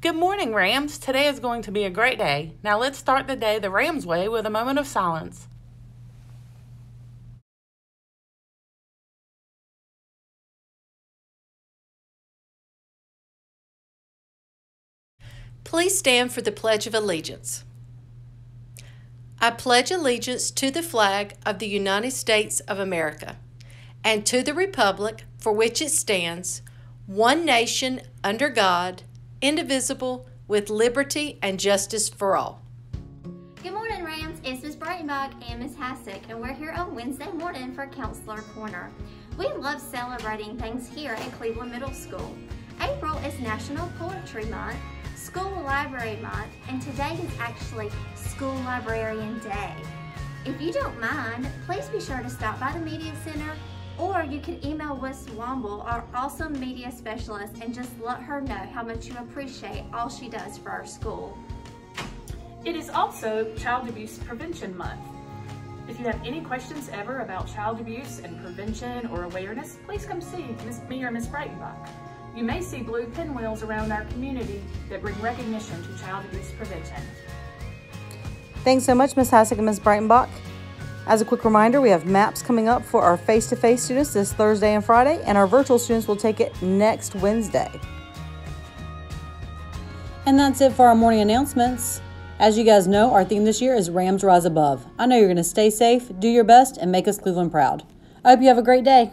Good morning, Rams. Today is going to be a great day. Now let's start the day the Rams way with a moment of silence. Please stand for the Pledge of Allegiance. I pledge allegiance to the flag of the United States of America and to the Republic for which it stands, one nation under God, indivisible, with liberty and justice for all. Good morning, Rams. It's Ms. Breitenbach and Ms. Hassick, and we're here on Wednesday morning for Counselor Corner. We love celebrating things here at Cleveland Middle School. April is National Poetry Month, School Library Month, and today is actually School Librarian Day. If you don't mind, please be sure to stop by the Media Center or you can email Wes Womble, our awesome media specialist, and just let her know how much you appreciate all she does for our school. It is also Child Abuse Prevention Month. If you have any questions ever about child abuse and prevention or awareness, please come see Ms. me or Ms. Breitenbach. You may see blue pinwheels around our community that bring recognition to child abuse prevention. Thanks so much, Ms. Hassick and Ms. Breitenbach. As a quick reminder, we have MAPs coming up for our face-to-face students this Thursday and Friday, and our virtual students will take it next Wednesday. And that's it for our morning announcements. As you guys know, our theme this year is Rams Rise Above. I know you're going to stay safe, do your best, and make us Cleveland proud. I hope you have a great day.